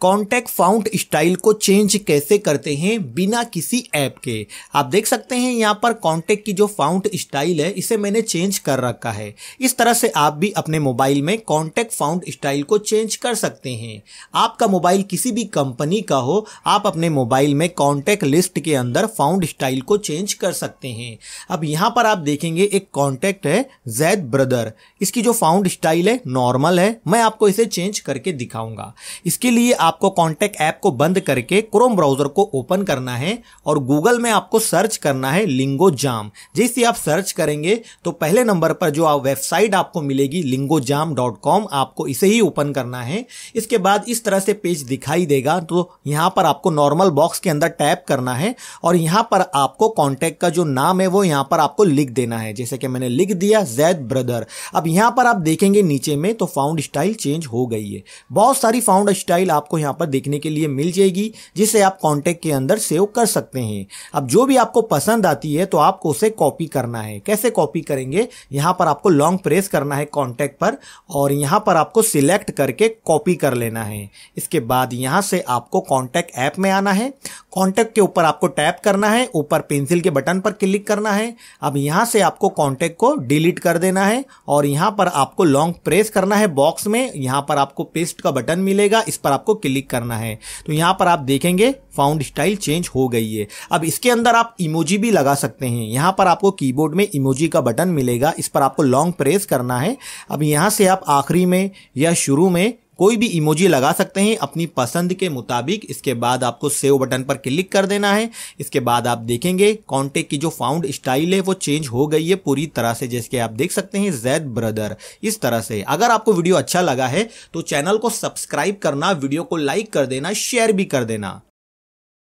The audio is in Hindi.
कॉन्टेक्ट फाउंड स्टाइल को चेंज कैसे करते हैं बिना किसी ऐप के। आप देख सकते हैं यहाँ पर कॉन्टेक्ट की जो फाउंड स्टाइल है, इसे मैंने चेंज कर रखा है। इस तरह से आप भी अपने मोबाइल में कॉन्टेक्ट फाउंड स्टाइल को चेंज कर सकते हैं। आपका मोबाइल किसी भी कंपनी का हो, आप अपने मोबाइल में कॉन्टेक्ट लिस्ट के अंदर फाउंड स्टाइल को चेंज कर सकते हैं। अब यहाँ पर आप देखेंगे एक कॉन्टेक्ट है जैद ब्रदर। इसकी जो फाउंड स्टाइल है, नॉर्मल है। मैं आपको इसे चेंज करके दिखाऊँगा। इसके लिए आपको कॉन्टेक्ट ऐप को बंद करके क्रोम ब्राउज़र को ओपन करना है और गूगल में आपको सर्च करना है लिंगो जाम जैसे आप सर्च करेंगे तो पहले नंबर पर जो आप वेबसाइट आपको मिलेगी लिंगो जाम डॉट कॉम आपको इसे ही ओपन करना है। इसके बाद इस तरह से पेज दिखाई देगा तो यहाँ पर आपको नॉर्मल बॉक्स के अंदर टैप करना है और यहाँ पर आपको कॉन्टेक्ट का जो नाम है, वो यहाँ पर आपको लिख देना है। जैसे कि मैंने लिख दिया जैद ब्रदर अब यहाँ पर आप देखेंगे नीचे में तो फाउंड स्टाइल चेंज हो गई है। बहुत सारी फाउंड स्टाइल आपको यहाँ पर देखने के लिए मिल जाएगी, जिसे आप कॉन्टेक्ट के अंदर सेव कर सकते हैं। अब जो भी आपको पसंद आती है तो आपको उसे कॉपी करना है। कैसे कॉपी करेंगे? यहाँ पर आपको लॉन्ग प्रेस करना है कॉन्टेक्ट पर, और यहाँ पर आपको सिलेक्ट करके कॉपी कर लेना है। इसके बाद यहाँ से आपको कॉन्टेक्ट ऐप में आना है कॉन्टेक्ट के ऊपर आपको टैप करना है, ऊपर पेंसिल के बटन पर क्लिक करना है। अब यहाँ से आपको कॉन्टेक्ट को डिलीट कर देना है और यहाँ पर आपको लॉन्ग प्रेस करना है बॉक्स में। यहाँ पर आपको पेस्ट का बटन मिलेगा, इस पर आपको क्लिक करना है। तो यहाँ पर आप देखेंगे फाउंड स्टाइल चेंज हो गई है। अब इसके अंदर आप इमोजी भी लगा सकते हैं। यहाँ पर आपको कीबोर्ड में इमोजी का बटन मिलेगा, इस पर आपको लॉन्ग प्रेस करना है। अब यहाँ से आप आखिरी में या शुरू में कोई भी इमोजी लगा सकते हैं, अपनी पसंद के मुताबिक। इसके बाद आपको सेव बटन पर क्लिक कर देना है। इसके बाद आप देखेंगे कॉन्टेक्ट की जो फाउंड स्टाइल है, वो चेंज हो गई है पूरी तरह से जैसे आप देख सकते हैं जैद ब्रदर इस तरह से। अगर आपको वीडियो अच्छा लगा है तो चैनल को सब्सक्राइब करना वीडियो को लाइक कर देना शेयर भी कर देना।